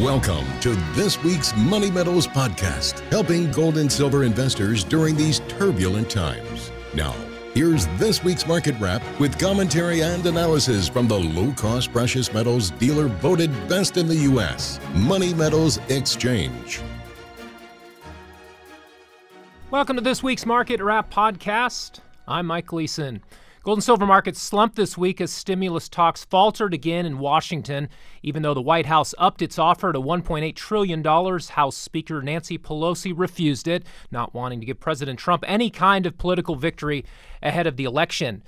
Welcome to this week's Money Metals podcast, helping gold and silver investors during these turbulent times. Now, here's this week's market wrap with commentary and analysis from the low cost precious metals dealer voted best in the U.S., Money Metals Exchange. Welcome to this week's Market Wrap podcast. I'm Mike Gleason. Gold and silver markets slumped this week as stimulus talks faltered again in Washington. Even though the White House upped its offer to $1.8 trillion, House Speaker Nancy Pelosi refused it, not wanting to give President Trump any kind of political victory ahead of the election.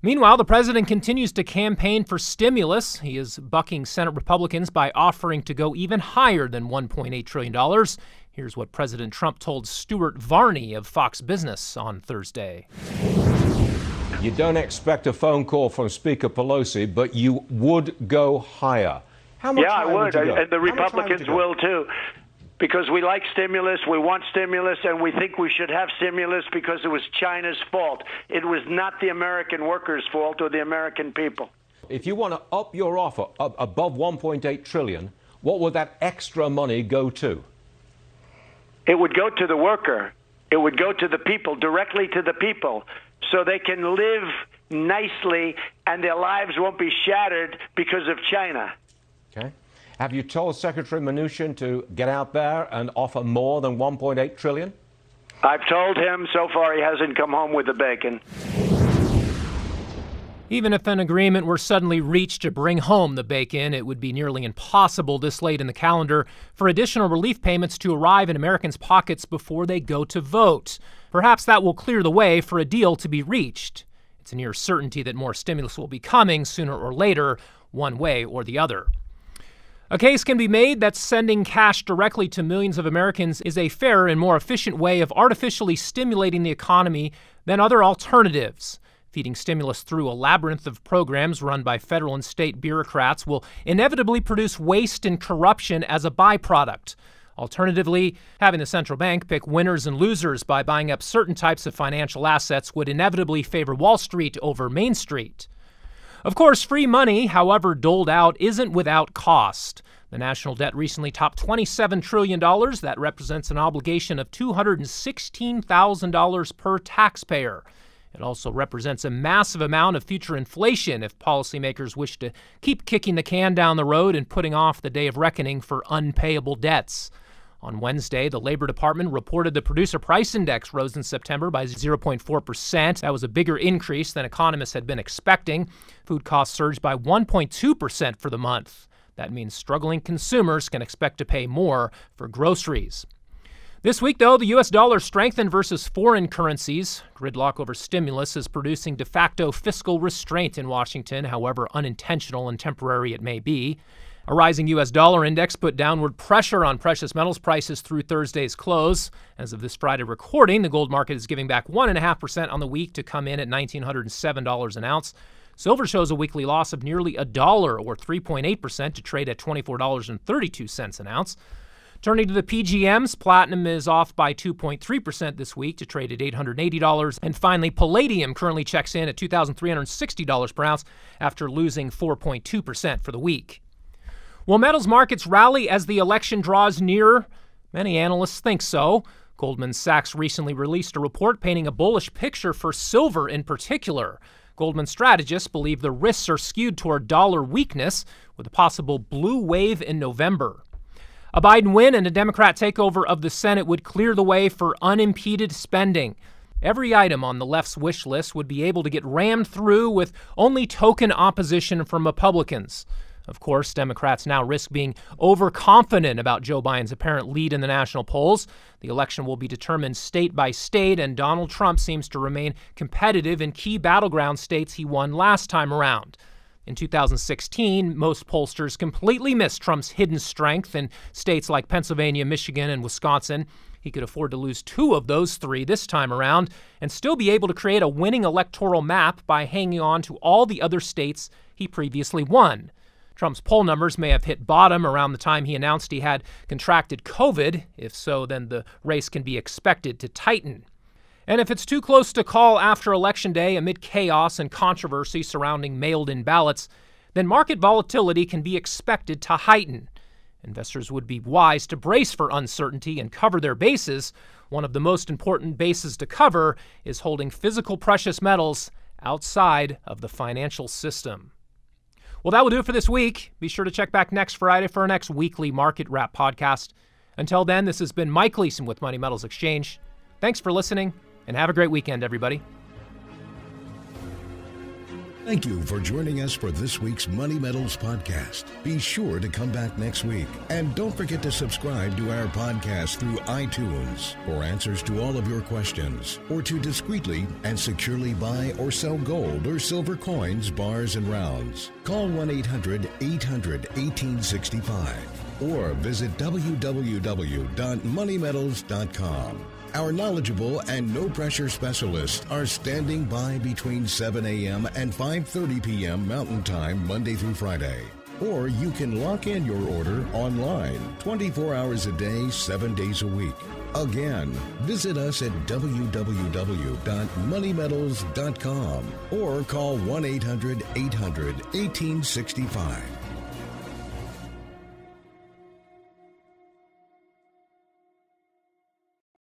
Meanwhile, the president continues to campaign for stimulus. He is bucking Senate Republicans by offering to go even higher than $1.8 trillion. Here's what President Trump told Stuart Varney of Fox Business on Thursday. You don't expect a phone call from Speaker Pelosi, but you would go higher. How much yeah, I would, would and the Republicans will too. Because we like stimulus, we want stimulus, and we think we should have stimulus because it was China's fault. It was not the American workers' fault or the American people. If you want to up your offer up above 1.8 trillion, what would that extra money go to? It would go to the worker. It would go to the people, directly to the people so they can live nicely and their lives won't be shattered because of China. Okay. Have you told Secretary Mnuchin to get out there and offer more than 1.8 trillion? I've told him. So far, he hasn't come home with the bacon. Even if an agreement were suddenly reached to bring home the bacon, it would be nearly impossible this late in the calendar for additional relief payments to arrive in Americans' pockets before they go to vote. Perhaps that will clear the way for a deal to be reached. It's a near certainty that more stimulus will be coming sooner or later, one way or the other. A case can be made that sending cash directly to millions of Americans is a fairer and more efficient way of artificially stimulating the economy than other alternatives. Feeding stimulus through a labyrinth of programs run by federal and state bureaucrats will inevitably produce waste and corruption as a byproduct. Alternatively, having the central bank pick winners and losers by buying up certain types of financial assets would inevitably favor Wall Street over Main Street. Of course, free money, however doled out, isn't without cost. The national debt recently topped $27 trillion. That represents an obligation of $216,000 per taxpayer. It also represents a massive amount of future inflation if policymakers wish to keep kicking the can down the road and putting off the day of reckoning for unpayable debts. On Wednesday, the Labor Department reported the producer price index rose in September by 0.4%. That was a bigger increase than economists had been expecting. Food costs surged by 1.2% for the month. That means struggling consumers can expect to pay more for groceries. This week, though, the U.S. dollar strengthened versus foreign currencies. Gridlock over stimulus is producing de facto fiscal restraint in Washington, however unintentional and temporary it may be. A rising U.S. dollar index put downward pressure on precious metals prices through Thursday's close. As of this Friday recording, the gold market is giving back 1.5% on the week to come in at $1,907 an ounce. Silver shows a weekly loss of nearly a dollar, or 3.8%, to trade at $24.32 an ounce. Turning to the PGMs, platinum is off by 2.3% this week to trade at $880. And finally, palladium currently checks in at $2,360 per ounce after losing 4.2% for the week. Will metals markets rally as the election draws nearer? Many analysts think so. Goldman Sachs recently released a report painting a bullish picture for silver in particular. Goldman strategists believe the risks are skewed toward dollar weakness, with a possible blue wave in November. A Biden win and a Democrat takeover of the Senate would clear the way for unimpeded spending. Every item on the left's wish list would be able to get rammed through with only token opposition from Republicans. Of course, Democrats now risk being overconfident about Joe Biden's apparent lead in the national polls. The election will be determined state by state, and Donald Trump seems to remain competitive in key battleground states he won last time around. In 2016, most pollsters completely missed Trump's hidden strength in states like Pennsylvania, Michigan, and Wisconsin. He could afford to lose two of those three this time around and still be able to create a winning electoral map by hanging on to all the other states he previously won. Trump's poll numbers may have hit bottom around the time he announced he had contracted COVID. If so, then the race can be expected to tighten. And if it's too close to call after Election Day amid chaos and controversy surrounding mailed in ballots, then market volatility can be expected to heighten. Investors would be wise to brace for uncertainty and cover their bases. One of the most important bases to cover is holding physical precious metals outside of the financial system. Well, that will do it for this week. Be sure to check back next Friday for our next weekly Market Wrap podcast. Until then, this has been Mike Gleason with Money Metals Exchange. Thanks for listening, and have a great weekend, everybody. Thank you for joining us for this week's Money Metals podcast. Be sure to come back next week. And don't forget to subscribe to our podcast through iTunes for answers to all of your questions or to discreetly and securely buy or sell gold or silver coins, bars, and rounds. Call 1 800 800 1865 or visit www.moneymetals.com. Our knowledgeable and no pressure specialists are standing by between 7 a.m. and 5:30 p.m. Mountain Time Monday through Friday. Or you can lock in your order online 24 hours a day, 7 days a week. Again, visit us at www.moneymetals.com or call 1 800 800 1865.